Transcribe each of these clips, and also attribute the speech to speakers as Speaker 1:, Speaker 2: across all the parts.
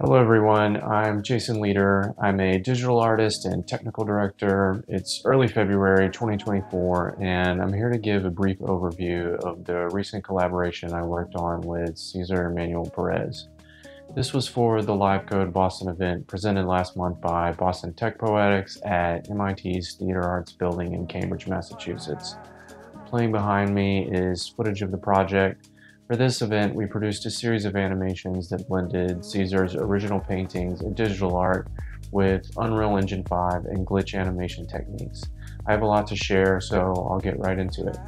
Speaker 1: Hello everyone, I'm Jason Lieder. I'm a digital artist and technical director. It's early February 2024 and I'm here to give a brief overview of the recent collaboration I worked on with Cesar Manuel Perez. This was for the Live Code Boston event presented last month by Boston Tech Poetics at MIT's Theater Arts Building in Cambridge, Massachusetts. Playing behind me is footage of the project for this event, we produced a series of animations that blended Cesar's original paintings and digital art with Unreal Engine 5 and glitch animation techniques. I have a lot to share, so I'll get right into it.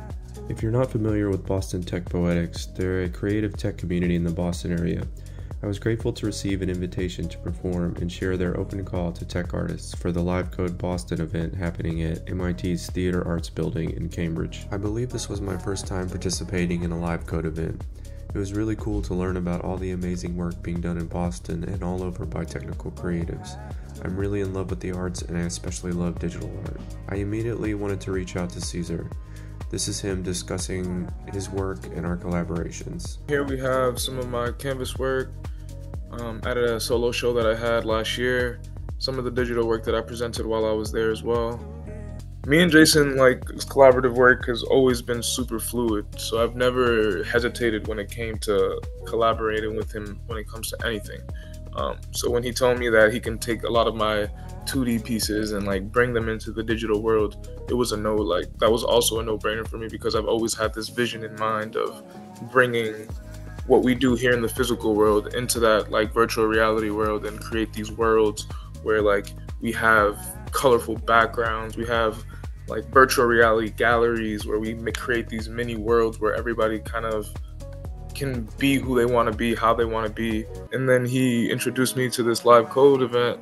Speaker 2: If you're not familiar with Boston Tech Poetics, they're a creative tech community in the Boston area. I was grateful to receive an invitation to perform and share their open call to tech artists for the Live Code Boston event happening at MIT's Theater Arts Building in Cambridge. I believe this was my first time participating in a Live Code event. It was really cool to learn about all the amazing work being done in Boston and all over by technical creatives. I'm really in love with the arts and I especially love digital art. I immediately wanted to reach out to Cesar. This is him discussing his work and our collaborations.
Speaker 3: Here we have some of my canvas work um, at a solo show that I had last year, some of the digital work that I presented while I was there as well. Me and Jason, like collaborative work has always been super fluid, so I've never hesitated when it came to collaborating with him when it comes to anything. Um, so when he told me that he can take a lot of my 2D pieces and like bring them into the digital world, it was a no. Like that was also a no-brainer for me because I've always had this vision in mind of bringing what we do here in the physical world into that like virtual reality world and create these worlds where like we have colorful backgrounds we have like virtual reality galleries where we create these mini worlds where everybody kind of can be who they want to be how they want to be and then he introduced me to this live code event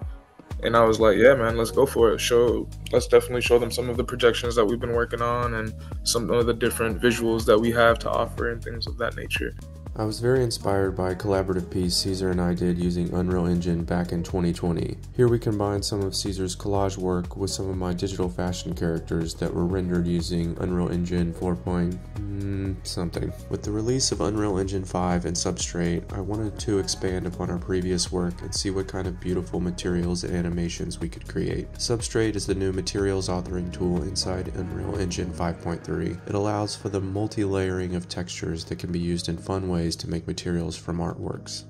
Speaker 3: and I was like, yeah, man, let's go for it. Show, let's definitely show them some of the projections that we've been working on and some of the different visuals that we have to offer and things of that nature.
Speaker 2: I was very inspired by a collaborative piece Cesar and I did using Unreal Engine back in 2020. Here we combined some of Cesar's collage work with some of my digital fashion characters that were rendered using Unreal Engine 4. Mm, something. With the release of Unreal Engine 5 and Substrate, I wanted to expand upon our previous work and see what kind of beautiful materials and animations we could create. Substrate is the new materials authoring tool inside Unreal Engine 5.3. It allows for the multi-layering of textures that can be used in fun ways ways to make materials from artworks.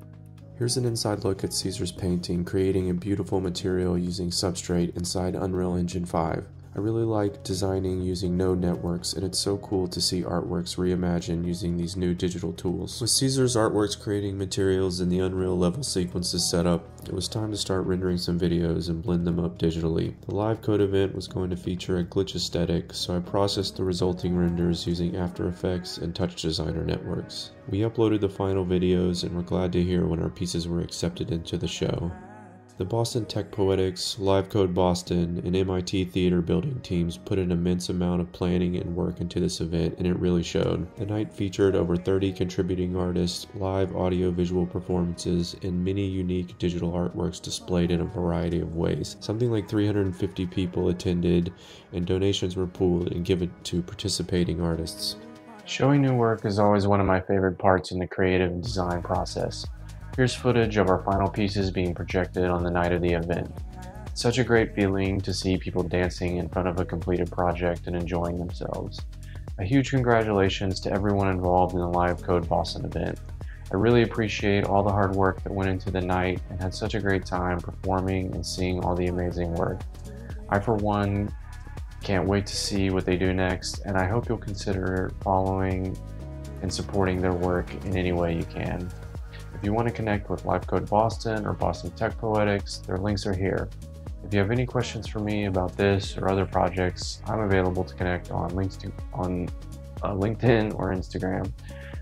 Speaker 2: Here's an inside look at Cesar's painting, creating a beautiful material using Substrate inside Unreal Engine 5. I really like designing using node networks, and it's so cool to see artworks reimagined using these new digital tools. With Cesar's artworks creating materials and the Unreal level sequences set up, it was time to start rendering some videos and blend them up digitally. The live code event was going to feature a glitch aesthetic, so I processed the resulting renders using After Effects and TouchDesigner networks. We uploaded the final videos and were glad to hear when our pieces were accepted into the show. The Boston Tech Poetics, Live Code Boston, and MIT Theater Building teams put an immense amount of planning and work into this event, and it really showed. The night featured over 30 contributing artists, live audio visual performances, and many unique digital artworks displayed in a variety of ways. Something like 350 people attended, and donations were pooled and given to participating artists.
Speaker 1: Showing new work is always one of my favorite parts in the creative and design process. Here's footage of our final pieces being projected on the night of the event. Such a great feeling to see people dancing in front of a completed project and enjoying themselves. A huge congratulations to everyone involved in the Live Code Boston event. I really appreciate all the hard work that went into the night and had such a great time performing and seeing all the amazing work. I, for one, can't wait to see what they do next, and I hope you'll consider following and supporting their work in any way you can. If you want to connect with Live Code Boston or Boston Tech Poetics, their links are here. If you have any questions for me about this or other projects, I'm available to connect on links to on uh, LinkedIn or Instagram.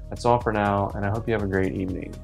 Speaker 1: That's all for now, and I hope you have a great evening.